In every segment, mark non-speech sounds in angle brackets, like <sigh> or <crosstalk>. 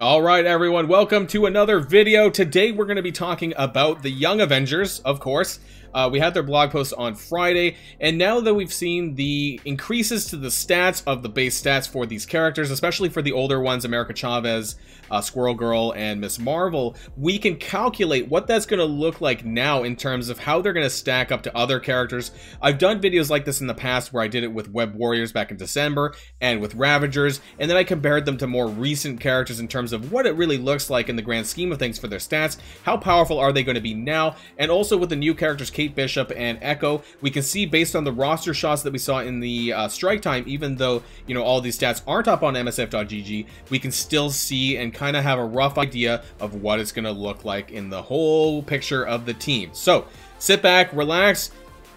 All right, everyone, welcome to another video. Today, we're going to be talking about the Young Avengers, of course. Uh, we had their blog post on Friday, and now that we've seen the increases to the stats of the base stats for these characters, especially for the older ones, America Chavez, uh, Squirrel Girl, and Miss Marvel, we can calculate what that's going to look like now in terms of how they're going to stack up to other characters. I've done videos like this in the past where I did it with Web Warriors back in December and with Ravagers, and then I compared them to more recent characters in terms of what it really looks like in the grand scheme of things for their stats, how powerful are they going to be now, and also with the new characters Kate Bishop and Echo, we can see based on the roster shots that we saw in the uh, strike time, even though, you know, all these stats aren't up on MSF.gg, we can still see and kind of have a rough idea of what it's going to look like in the whole picture of the team. So, sit back, relax,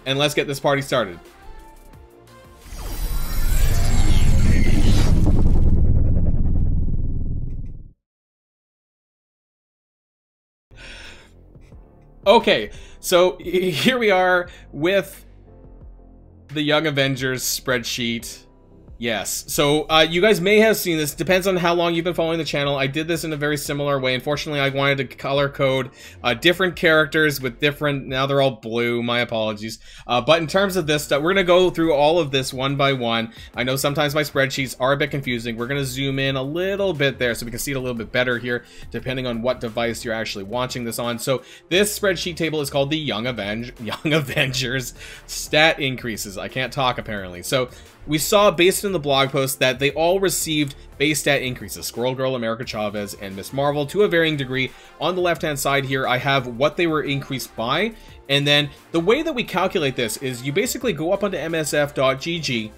and let's get this party started. Okay, so <laughs> here we are with the Young Avengers spreadsheet Yes. So uh, you guys may have seen this. Depends on how long you've been following the channel. I did this in a very similar way. Unfortunately, I wanted to color code uh, different characters with different. Now they're all blue. My apologies. Uh, but in terms of this stuff, we're gonna go through all of this one by one. I know sometimes my spreadsheets are a bit confusing. We're gonna zoom in a little bit there so we can see it a little bit better here, depending on what device you're actually watching this on. So this spreadsheet table is called the Young Avenge <laughs> Young Avengers stat increases. I can't talk apparently. So we saw based on the blog post that they all received base stat increases. Squirrel Girl, America Chavez, and Miss Marvel to a varying degree. On the left-hand side here, I have what they were increased by. And then the way that we calculate this is you basically go up onto msf.gg,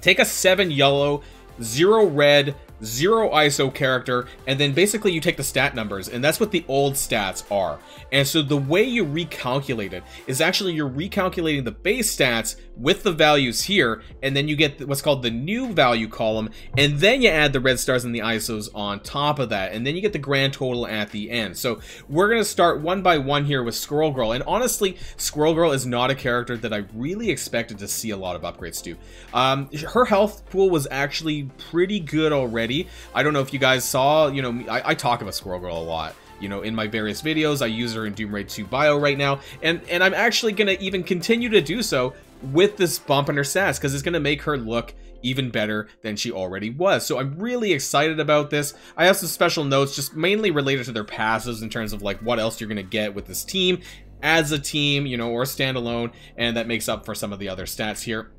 take a 7 yellow, 0 red, zero ISO character, and then basically you take the stat numbers, and that's what the old stats are. And so the way you recalculate it is actually you're recalculating the base stats with the values here, and then you get what's called the new value column, and then you add the red stars and the ISOs on top of that, and then you get the grand total at the end. So we're going to start one by one here with Squirrel Girl, and honestly, Squirrel Girl is not a character that I really expected to see a lot of upgrades to. Um, her health pool was actually pretty good already. I don't know if you guys saw, you know, I, I talk about Squirrel Girl a lot you know, in my various videos. I use her in Doom Raid 2 bio right now, and, and I'm actually going to even continue to do so with this bump in her stats because it's going to make her look even better than she already was. So I'm really excited about this. I have some special notes just mainly related to their passives in terms of like what else you're going to get with this team as a team, you know, or standalone, and that makes up for some of the other stats here.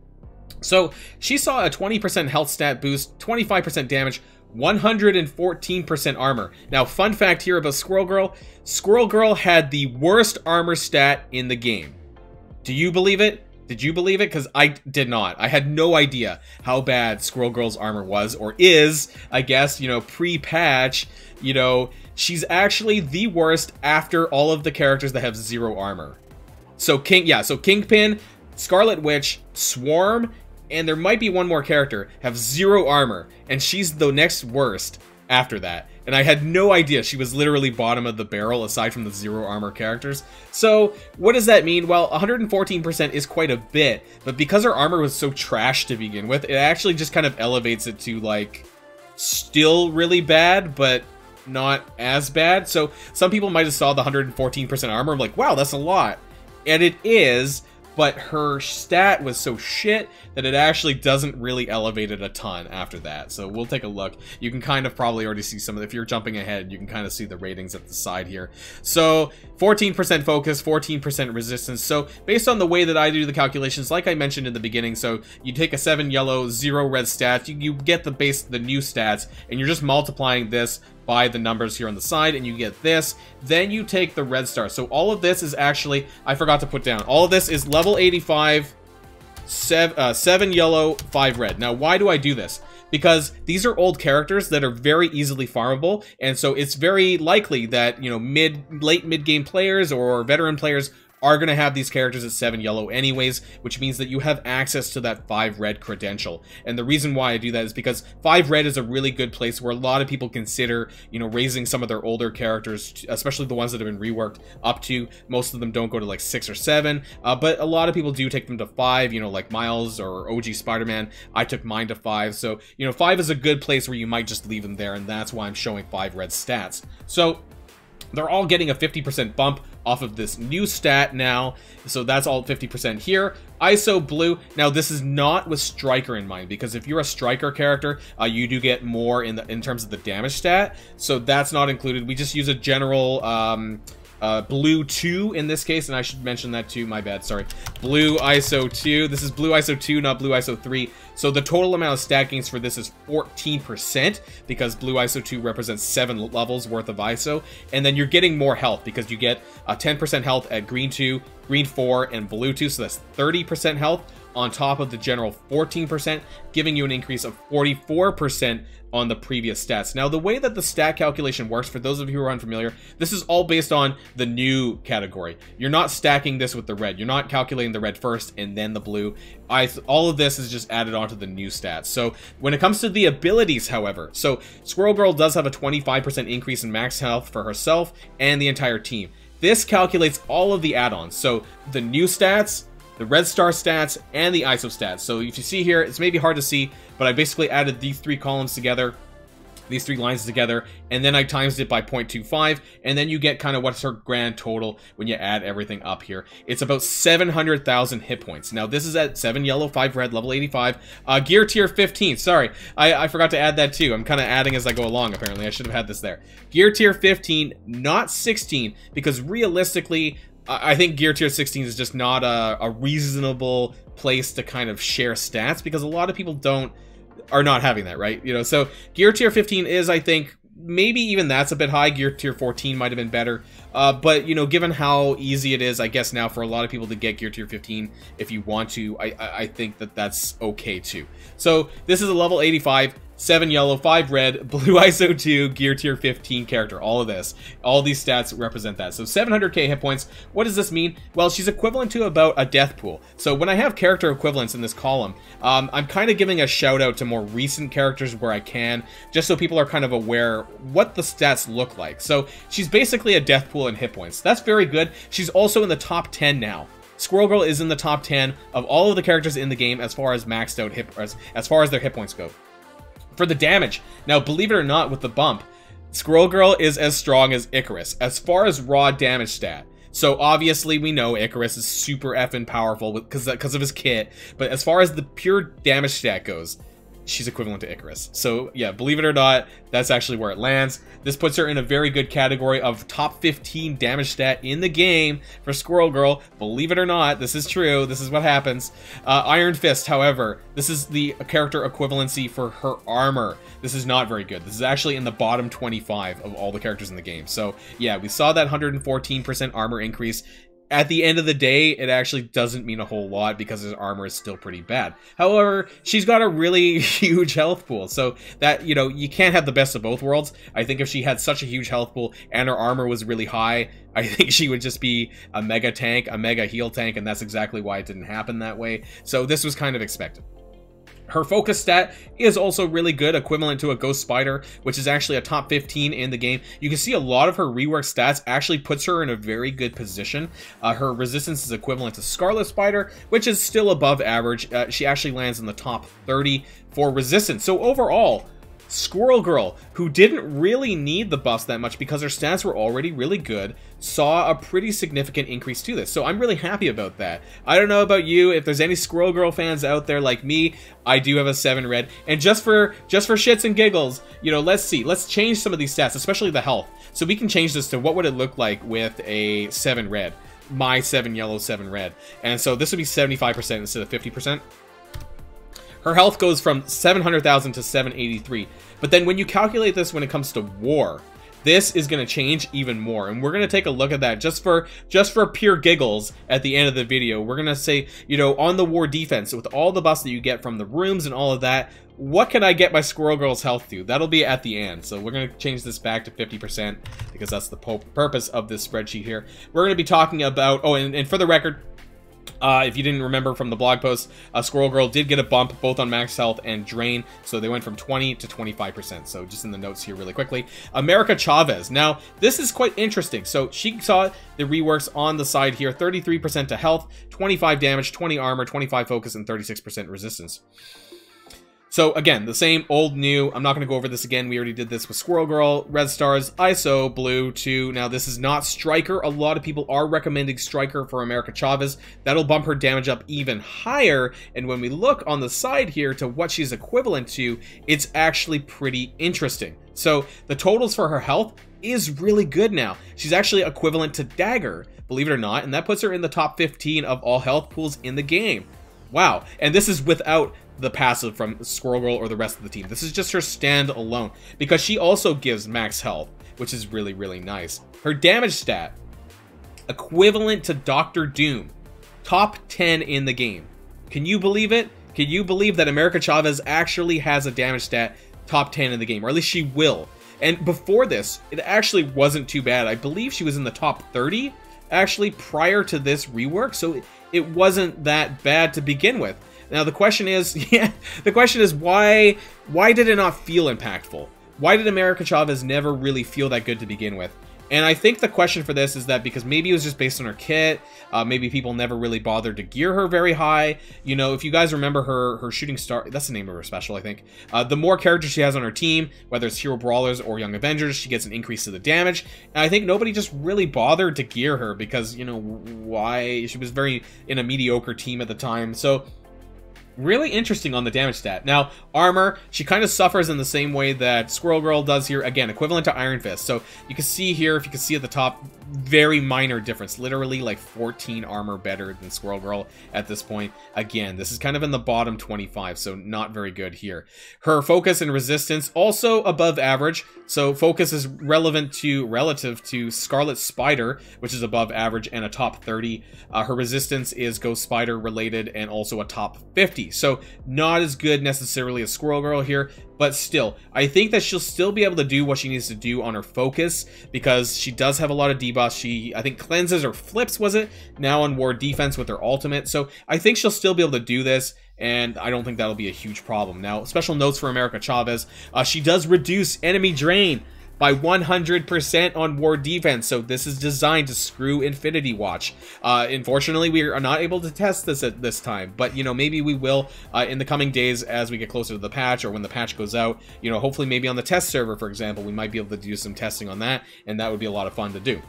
So she saw a 20% health stat boost, 25% damage, 114% armor. Now, fun fact here about Squirrel Girl. Squirrel Girl had the worst armor stat in the game. Do you believe it? Did you believe it? Because I did not. I had no idea how bad Squirrel Girl's armor was, or is, I guess, you know, pre-patch, you know, she's actually the worst after all of the characters that have zero armor. So King, yeah, so Kingpin, Scarlet Witch, Swarm, and there might be one more character, have zero armor, and she's the next worst after that. And I had no idea she was literally bottom of the barrel aside from the zero armor characters. So, what does that mean? Well, 114% is quite a bit, but because her armor was so trash to begin with, it actually just kind of elevates it to like still really bad, but not as bad. So, some people might have saw the 114% armor like, wow, that's a lot. And it is, but her stat was so shit that it actually doesn't really elevate it a ton after that. So we'll take a look. You can kind of probably already see some of, if you're jumping ahead, you can kind of see the ratings at the side here. So 14% focus, 14% resistance. So based on the way that I do the calculations, like I mentioned in the beginning, so you take a 7 yellow, 0 red stats, you, you get the base, the new stats, and you're just multiplying this by the numbers here on the side and you get this. Then you take the red star. So all of this is actually, I forgot to put down, all of this is level 85, seven, uh, 7 yellow, 5 red. Now why do I do this? Because these are old characters that are very easily farmable, and so it's very likely that, you know, mid, late mid-game players or veteran players are going to have these characters at 7 yellow anyways, which means that you have access to that 5 red credential. And the reason why I do that is because 5 red is a really good place where a lot of people consider, you know, raising some of their older characters, especially the ones that have been reworked up to. Most of them don't go to like 6 or 7, uh, but a lot of people do take them to 5, you know, like Miles or OG Spider-Man. I took mine to 5, so, you know, 5 is a good place where you might just leave them there, and that's why I'm showing 5 red stats. So, they're all getting a 50% bump off of this new stat now. So that's all 50% here. ISO blue. Now this is not with striker in mind because if you're a striker character, uh, you do get more in the in terms of the damage stat. So that's not included. We just use a general um, uh, blue 2 in this case, and I should mention that too, my bad, sorry. Blue ISO 2, this is blue ISO 2, not blue ISO 3. So the total amount of stackings for this is 14%, because blue ISO 2 represents 7 levels worth of ISO, and then you're getting more health, because you get a 10% health at green 2, green 4, and blue 2, so that's 30% health on top of the general 14%, giving you an increase of 44% on the previous stats. Now, the way that the stat calculation works, for those of you who are unfamiliar, this is all based on the new category. You're not stacking this with the red. You're not calculating the red first and then the blue. I, all of this is just added onto the new stats. So when it comes to the abilities, however, so Squirrel Girl does have a 25% increase in max health for herself and the entire team. This calculates all of the add-ons. So the new stats, the red star stats, and the ISO stats. So if you see here, it's maybe hard to see, but I basically added these three columns together, these three lines together, and then I times it by 0.25, and then you get kind of what's her grand total when you add everything up here. It's about 700,000 hit points. Now, this is at 7 yellow, 5 red, level 85. Uh, gear tier 15, sorry, I, I forgot to add that too. I'm kind of adding as I go along, apparently. I should have had this there. Gear tier 15, not 16, because realistically, I think Gear Tier 16 is just not a, a, reasonable place to kind of share stats because a lot of people don't are not having that, right? You know, so Gear Tier 15 is, I think, maybe even that's a bit high. Gear Tier 14 might have been better. Uh, but, you know, given how easy it is, I guess now for a lot of people to get Gear Tier 15, if you want to, I, I think that that's okay too. So this is a level 85 7 yellow, 5 red, <laughs> blue ISO 2, gear tier 15 character. All of this. All these stats represent that. So 700k hit points. What does this mean? Well, she's equivalent to about a Deadpool. So when I have character equivalents in this column, um, I'm kind of giving a shout out to more recent characters where I can, just so people are kind of aware what the stats look like. So she's basically a Deadpool in hit points. That's very good. She's also in the top 10 now. Squirrel Girl is in the top 10 of all of the characters in the game as far as maxed out hit as, as far as their hit points go for the damage. Now, believe it or not, with the bump, Squirrel Girl is as strong as Icarus, as far as raw damage stat. So obviously we know Icarus is super effing powerful because because of his kit, but as far as the pure damage stat goes, she's equivalent to Icarus. So yeah, believe it or not, that's actually where it lands. This puts her in a very good category of top 15 damage stat in the game for Squirrel Girl. Believe it or not, this is true. This is what happens. Uh, Iron Fist, however, this is the character equivalency for her armor. This is not very good. This is actually in the bottom 25 of all the characters in the game. So yeah, we saw that 114% armor increase at the end of the day, it actually doesn't mean a whole lot because his armor is still pretty bad. However, she's got a really <laughs> huge health pool, so that, you know, you can't have the best of both worlds. I think if she had such a huge health pool and her armor was really high, <laughs> I think she would just be a mega tank, a mega heal tank, and that's exactly why it didn't happen that way. So this was kind of expected. Her focus stat is also really good, equivalent to a Ghost Spider, which is actually a top 15 in the game. You can see a lot of her rework stats actually puts her in a very good position. Uh, her resistance is equivalent to Scarlet Spider, which is still above average. Uh, she actually lands in the top 30 for resistance. So overall, Squirrel Girl, who didn't really need the buffs that much because her stats were already really good, saw a pretty significant increase to this. So I'm really happy about that. I don't know about you, if there's any Squirrel Girl fans out there like me, I do have a 7 red. And just for just for shits and giggles, you know, let's see. Let's change some of these stats, especially the health. So we can change this to what would it look like with a 7 red. My 7 yellow, 7 red. And so this would be 75% instead of 50%. Her health goes from 700,000 to 783. But then when you calculate this when it comes to war, this is going to change even more. And we're going to take a look at that just for just for pure giggles at the end of the video. We're going to say, you know, on the war defense, with all the buffs that you get from the rooms and all of that, what can I get my Squirrel Girl's health to? That'll be at the end. So we're going to change this back to 50% because that's the purpose of this spreadsheet here. We're going to be talking about, oh, and, and for the record, uh, if you didn't remember from the blog post, uh, Squirrel Girl did get a bump both on max health and drain, so they went from 20 to 25%. So just in the notes here really quickly. America Chavez. Now, this is quite interesting. So she saw the reworks on the side here, 33% to health, 25 damage, 20 armor, 25 focus, and 36% resistance. So again, the same old new. I'm not going to go over this again. We already did this with Squirrel Girl, Red Stars, ISO, Blue 2. Now this is not Striker. A lot of people are recommending Striker for America Chavez. That'll bump her damage up even higher. And when we look on the side here to what she's equivalent to, it's actually pretty interesting. So the totals for her health is really good now. She's actually equivalent to Dagger, believe it or not, and that puts her in the top 15 of all health pools in the game. Wow. And this is without the passive from Squirrel Girl or the rest of the team. This is just her stand alone because she also gives max health, which is really, really nice. Her damage stat, equivalent to Doctor Doom, top 10 in the game. Can you believe it? Can you believe that America Chavez actually has a damage stat top 10 in the game, or at least she will? And before this, it actually wasn't too bad. I believe she was in the top 30 actually prior to this rework, so it wasn't that bad to begin with. Now the question is, <laughs> yeah, the question is why why did it not feel impactful? Why did America Chavez never really feel that good to begin with? And I think the question for this is that because maybe it was just based on her kit, uh, maybe people never really bothered to gear her very high. You know, if you guys remember her her shooting star, that's the name of her special, I think. Uh, the more characters she has on her team, whether it's Hero Brawlers or Young Avengers, she gets an increase to the damage. And I think nobody just really bothered to gear her because, you know, why? She was very in a mediocre team at the time. So really interesting on the damage stat. Now, armor, she kind of suffers in the same way that Squirrel Girl does here. Again, equivalent to Iron Fist. So you can see here, if you can see at the top, very minor difference. Literally like 14 armor better than Squirrel Girl at this point. Again, this is kind of in the bottom 25, so not very good here. Her focus and resistance also above average. So focus is relevant to relative to Scarlet Spider, which is above average and a top 30. Uh, her resistance is Ghost Spider related and also a top 50. So not as good necessarily as Squirrel Girl here, but still, I think that she'll still be able to do what she needs to do on her focus because she does have a lot of debuffs. She, I think, cleanses or flips, was it? Now on war defense with her ultimate. So I think she'll still be able to do this and I don't think that'll be a huge problem. Now, special notes for America Chavez. Uh, she does reduce enemy drain by 100% on war defense. So this is designed to screw Infinity Watch. Uh, unfortunately, we are not able to test this at this time, but you know, maybe we will uh, in the coming days as we get closer to the patch or when the patch goes out. You know, hopefully maybe on the test server, for example, we might be able to do some testing on that, and that would be a lot of fun to do.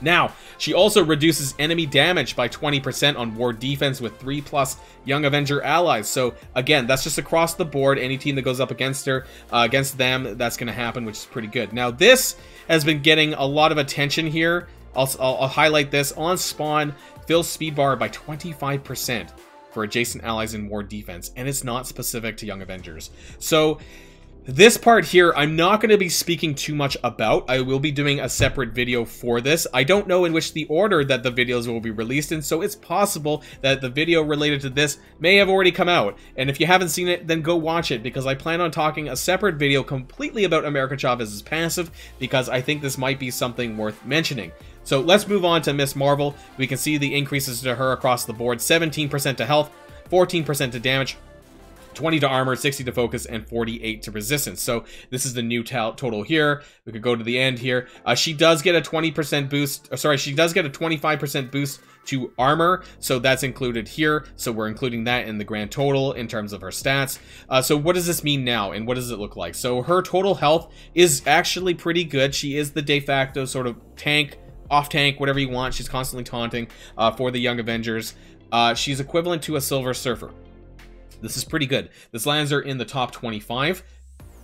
Now, she also reduces enemy damage by 20% on war defense with 3 plus Young Avenger allies. So again, that's just across the board. Any team that goes up against her, uh, against them, that's going to happen, which is pretty good. Now, this has been getting a lot of attention here. I'll, I'll, I'll highlight this. On spawn, fills speed bar by 25% for adjacent allies in war defense, and it's not specific to Young Avengers. So this part here, I'm not going to be speaking too much about. I will be doing a separate video for this. I don't know in which the order that the videos will be released in, so it's possible that the video related to this may have already come out. And if you haven't seen it, then go watch it, because I plan on talking a separate video completely about America Chavez's passive, because I think this might be something worth mentioning. So let's move on to Miss Marvel. We can see the increases to her across the board. 17% to health, 14% to damage, 20 to armor, 60 to focus, and 48 to resistance. So this is the new total here. We could go to the end here. Uh, she does get a 20% boost. Uh, sorry, she does get a 25% boost to armor. So that's included here. So we're including that in the grand total in terms of her stats. Uh, so what does this mean now? And what does it look like? So her total health is actually pretty good. She is the de facto sort of tank off tank, whatever you want. She's constantly taunting uh, for the Young Avengers. Uh, she's equivalent to a Silver Surfer. This is pretty good. This lands her in the top 25.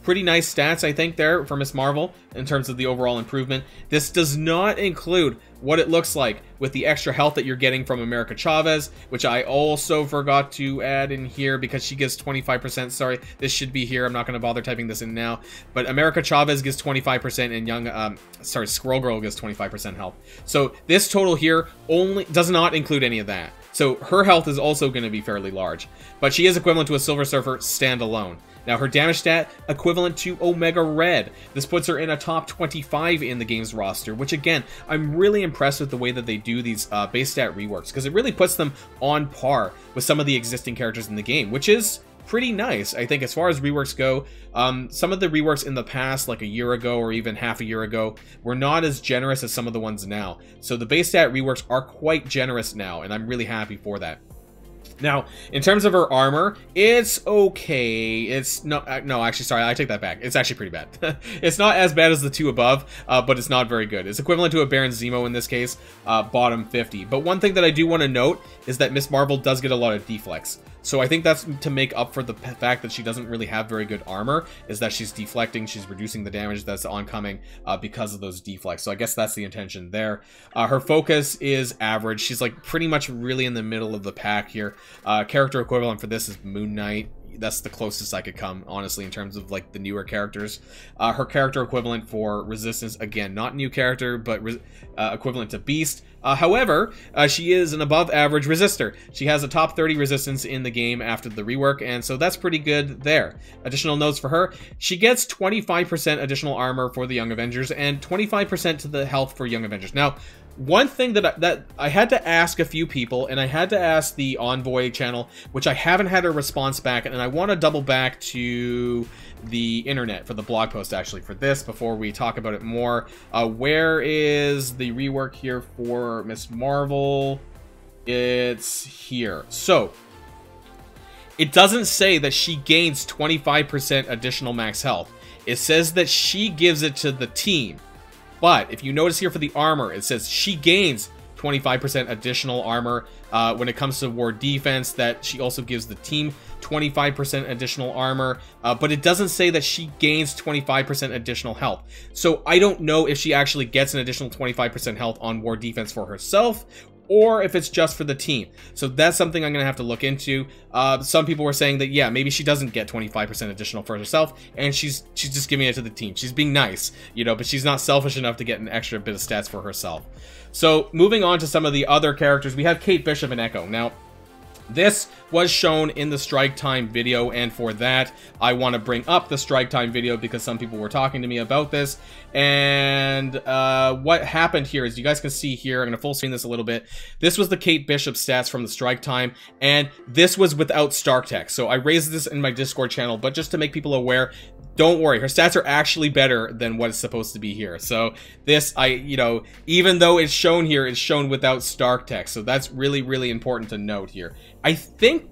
pretty nice stats, I think, there for Miss Marvel in terms of the overall improvement. This does not include what it looks like with the extra health that you're getting from America Chavez, which I also forgot to add in here because she gives 25%. Sorry, this should be here. I'm not going to bother typing this in now. But America Chavez gives 25% and young, um, sorry, Squirrel Girl gives 25% health. So this total here only does not include any of that. So her health is also going to be fairly large, but she is equivalent to a Silver Surfer standalone. Now her damage stat equivalent to Omega Red. This puts her in a top 25 in the game's roster, which again, I'm really impressed with the way that they do these uh, base stat reworks, because it really puts them on par with some of the existing characters in the game, which is pretty nice, I think, as far as reworks go. Um, some of the reworks in the past, like a year ago or even half a year ago, were not as generous as some of the ones now. So the base stat reworks are quite generous now, and I'm really happy for that. Now, in terms of her armor, it's okay. It's no, uh, no, actually, sorry, I take that back. It's actually pretty bad. <laughs> it's not as bad as the two above, uh, but it's not very good. It's equivalent to a Baron Zemo in this case, uh, bottom 50. But one thing that I do want to note is that Miss Marvel does get a lot of deflects. So I think that's to make up for the fact that she doesn't really have very good armor, is that she's deflecting, she's reducing the damage that's oncoming uh, because of those deflects. So I guess that's the intention there. Uh, her focus is average. She's like pretty much really in the middle of the pack here. Uh, character equivalent for this is Moon Knight that's the closest I could come, honestly, in terms of like the newer characters. Uh, her character equivalent for Resistance, again, not new character, but uh, equivalent to Beast. Uh, however, uh, she is an above average resistor. She has a top 30 resistance in the game after the rework, and so that's pretty good there. Additional notes for her, she gets 25% additional armor for the Young Avengers and 25% to the health for Young Avengers. Now, one thing that I, that I had to ask a few people, and I had to ask the Envoy channel, which I haven't had a response back, and I want to double back to the internet for the blog post actually for this before we talk about it more. Uh, where is the rework here for Miss Marvel? It's here. So, it doesn't say that she gains 25% additional max health. It says that she gives it to the team. But if you notice here for the armor, it says she gains 25% additional armor uh, when it comes to war defense, that she also gives the team 25% additional armor, uh, but it doesn't say that she gains 25% additional health. So I don't know if she actually gets an additional 25% health on war defense for herself, or if it's just for the team. So that's something I'm going to have to look into. Uh, some people were saying that, yeah, maybe she doesn't get 25% additional for herself, and she's she's just giving it to the team. She's being nice, you know, but she's not selfish enough to get an extra bit of stats for herself. So moving on to some of the other characters, we have Kate Bishop and Echo. Now, this was shown in the strike time video, and for that, I want to bring up the strike time video because some people were talking to me about this. And uh, what happened here is you guys can see here, I'm going to full screen this a little bit. This was the Kate Bishop stats from the strike time, and this was without Stark Tech. So I raised this in my Discord channel, but just to make people aware, don't worry, her stats are actually better than what it's supposed to be here. So this, I, you know, even though it's shown here, it's shown without Stark Tech. So that's really, really important to note here. I think,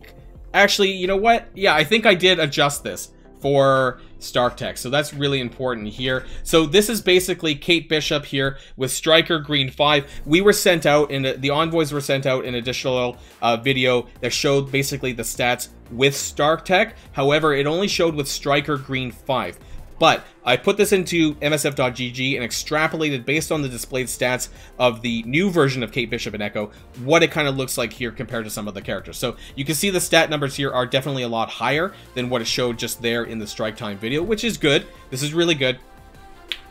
actually, you know what? Yeah, I think I did adjust this for Stark Tech. So that's really important here. So this is basically Kate Bishop here with Striker Green 5. We were sent out, and the envoys were sent out an additional uh, video that showed basically the stats with Stark Tech. However, it only showed with Striker Green 5. But I put this into MSF.GG and extrapolated based on the displayed stats of the new version of Kate Bishop and Echo, what it kind of looks like here compared to some of the characters. So you can see the stat numbers here are definitely a lot higher than what it showed just there in the Strike Time video, which is good. This is really good.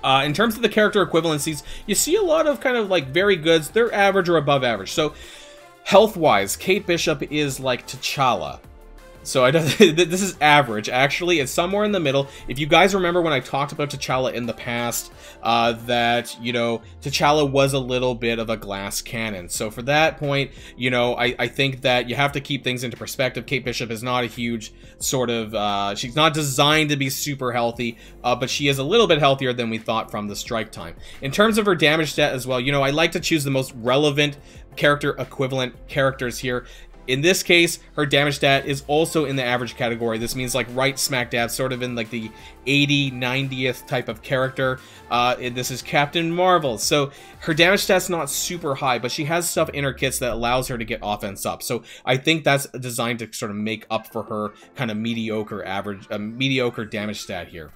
Uh, in terms of the character equivalencies, you see a lot of kind of like very goods. They're average or above average. So health-wise, Kate Bishop is like T'Challa so I don't, <laughs> this is average, actually. It's somewhere in the middle. If you guys remember when I talked about T'Challa in the past, uh, that, you know, T'Challa was a little bit of a glass cannon. So for that point, you know, I, I think that you have to keep things into perspective. Kate Bishop is not a huge sort of, uh, she's not designed to be super healthy, uh, but she is a little bit healthier than we thought from the strike time. In terms of her damage stat as well, you know, I like to choose the most relevant character equivalent characters here in this case, her damage stat is also in the average category. This means like right smack dab, sort of in like the 80, 90th type of character. Uh, this is Captain Marvel. So her damage stat's not super high, but she has stuff in her kits that allows her to get offense up. So I think that's designed to sort of make up for her kind of mediocre average, uh, mediocre damage stat here.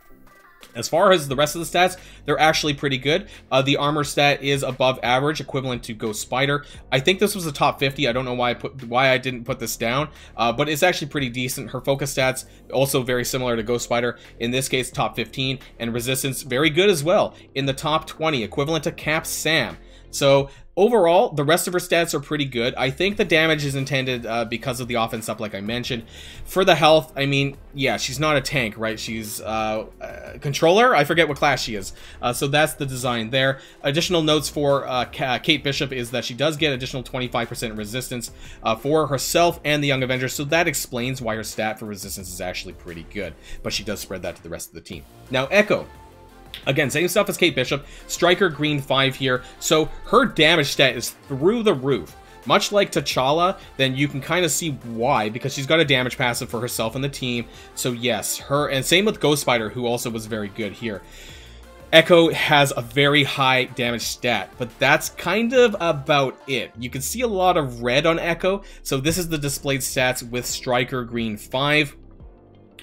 As far as the rest of the stats, they're actually pretty good. Uh, the armor stat is above average, equivalent to Ghost Spider. I think this was a top 50. I don't know why I put why I didn't put this down, uh, but it's actually pretty decent. Her focus stats also very similar to Ghost Spider. In this case, top 15, and resistance very good as well. In the top 20, equivalent to Cap Sam. So Overall, the rest of her stats are pretty good. I think the damage is intended uh, because of the offense up, like I mentioned. For the health, I mean, yeah, she's not a tank, right? She's uh, a controller. I forget what class she is. Uh, so that's the design there. Additional notes for uh, Kate Bishop is that she does get additional 25% resistance uh, for herself and the Young Avengers. So that explains why her stat for resistance is actually pretty good. But she does spread that to the rest of the team. Now, Echo. Again, same stuff as Kate Bishop. Striker green 5 here. So her damage stat is through the roof. Much like T'Challa, then you can kind of see why, because she's got a damage passive for herself and the team. So yes, her, and same with Ghost Spider, who also was very good here. Echo has a very high damage stat, but that's kind of about it. You can see a lot of red on Echo, so this is the displayed stats with Striker Green 5.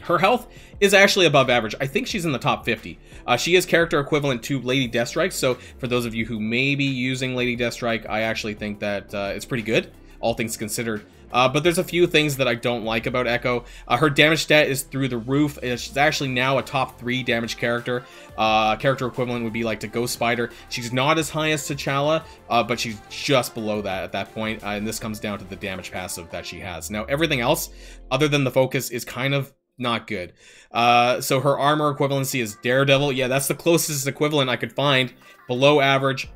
Her health is actually above average. I think she's in the top 50. Uh, she is character equivalent to Lady Deathstrike, so for those of you who may be using Lady Deathstrike, I actually think that uh, it's pretty good, all things considered. Uh, but there's a few things that I don't like about Echo. Uh, her damage stat is through the roof. She's actually now a top three damage character. Uh, character equivalent would be like to Ghost Spider. She's not as high as T'Challa, uh, but she's just below that at that point. Uh, and this comes down to the damage passive that she has. Now, everything else, other than the focus, is kind of not good. Uh, so her armor equivalency is Daredevil. Yeah, that's the closest equivalent I could find. Below average.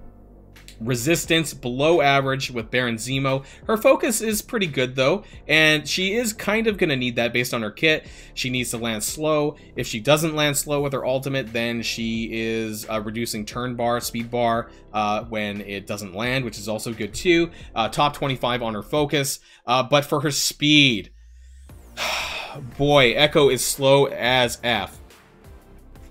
Resistance below average with Baron Zemo. Her focus is pretty good though, and she is kind of going to need that based on her kit. She needs to land slow. If she doesn't land slow with her ultimate, then she is uh, reducing turn bar, speed bar uh, when it doesn't land, which is also good too. Uh, top 25 on her focus, uh, but for her speed, <sighs> boy, Echo is slow as F.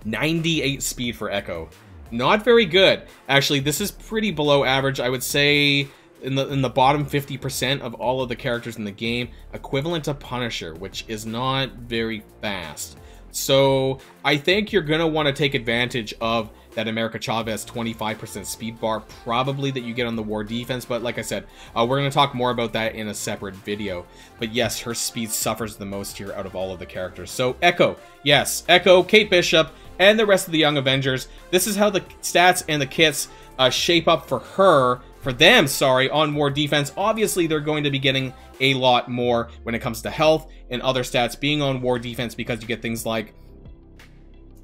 98 speed for Echo. Not very good. Actually, this is pretty below average. I would say in the in the bottom 50% of all of the characters in the game, equivalent to Punisher, which is not very fast. So I think you're going to want to take advantage of that America Chavez 25% speed bar, probably that you get on the war defense. But like I said, uh, we're going to talk more about that in a separate video. But yes, her speed suffers the most here out of all of the characters. So Echo, yes, Echo, Kate Bishop, and the rest of the Young Avengers. This is how the stats and the kits uh, shape up for her, for them, sorry, on war defense. Obviously, they're going to be getting a lot more when it comes to health and other stats being on war defense because you get things like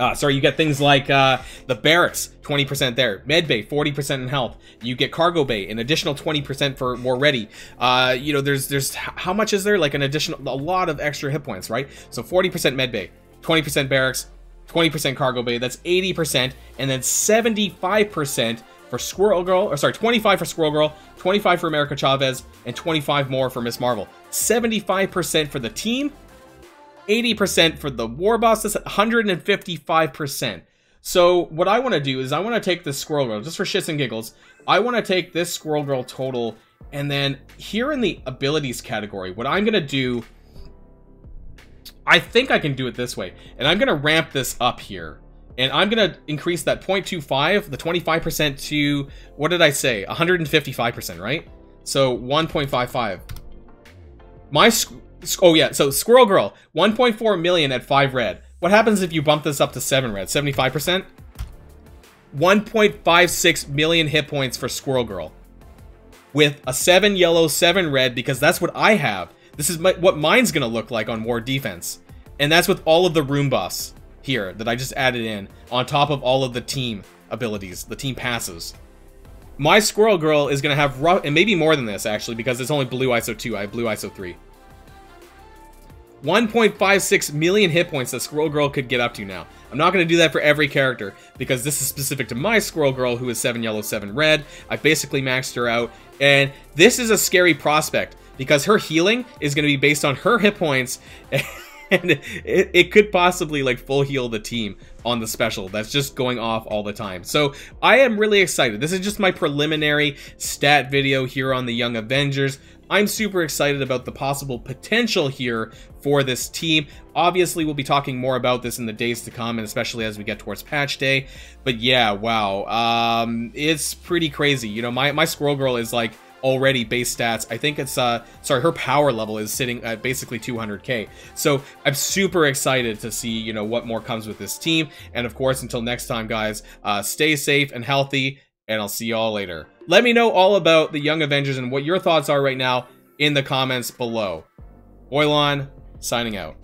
uh, sorry, you get things like uh, the barracks, 20% there. Medbay, 40% in health. You get cargo bay, an additional 20% for more ready. Uh, you know, there's there's how much is there? Like an additional, a lot of extra hit points, right? So 40% medbay, 20% barracks, 20% cargo bay. That's 80%, and then 75% for Squirrel Girl, or sorry, 25 for Squirrel Girl, 25 for America Chavez, and 25 more for Miss Marvel. 75% for the team, 80% for the war boss. That's 155%. So what I want to do is I want to take this Squirrel Girl, just for shits and giggles. I want to take this Squirrel Girl total, and then here in the abilities category, what I'm going to do... I think I can do it this way. And I'm going to ramp this up here. And I'm going to increase that 0.25, the 25% to, what did I say? 155%, right? So 1.55. My Oh yeah, so Squirrel Girl, 1.4 million at 5 red. What happens if you bump this up to 7 red? 75%? 1.56 million hit points for Squirrel Girl. With a 7 yellow, 7 red, because that's what I have. This is my, what mine's gonna look like on War Defense. And that's with all of the room buffs here that I just added in, on top of all of the team abilities, the team passes. My Squirrel Girl is gonna have rough, and maybe more than this actually, because it's only Blue ISO 2, I have Blue ISO 3. 1.56 million hit points that Squirrel Girl could get up to now. I'm not going to do that for every character, because this is specific to my Squirrel Girl, who is 7 yellow, 7 red. I basically maxed her out, and this is a scary prospect, because her healing is going to be based on her hit points, <laughs> and it, it could possibly, like, full heal the team on the special that's just going off all the time. So I am really excited. This is just my preliminary stat video here on the Young Avengers. I'm super excited about the possible potential here for this team. Obviously, we'll be talking more about this in the days to come, and especially as we get towards patch day. But yeah, wow. Um, it's pretty crazy. You know, my, my Squirrel Girl is like already base stats. I think it's, uh, sorry, her power level is sitting at basically 200k. So I'm super excited to see, you know, what more comes with this team. And of course, until next time, guys, uh, stay safe and healthy, and I'll see y'all later. Let me know all about the Young Avengers and what your thoughts are right now in the comments below. Boilon, signing out.